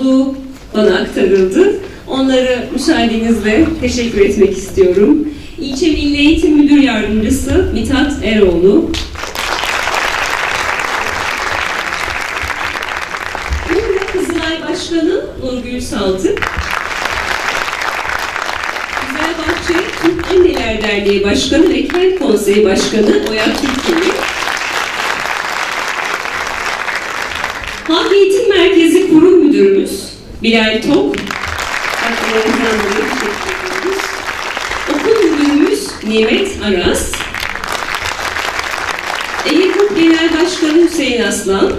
Olduğu bana aktarıldı. Onları müsaadenizle teşekkür etmek istiyorum. İlçe Milli Eğitim Müdür Yardımcısı Mithat Eroğlu. Kızılay Başkanı Nurgül Saltık. Güzelbahçe Türk Anneler Derneği Başkanı ve Kent Konseyi Başkanı Oya Türkçeli. Halk Eğitim Merkezi Müdürümüz Bilal Tok. Katkılarınızdan dolayı teşekkür ediyoruz. Okul Müdürümüz Nimet Aras. Eğitim Genel Başkanı Hüseyin Aslan.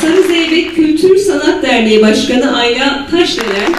Sarı Zeybek Kültür Sanat Derneği Başkanı Ayla Taşdelen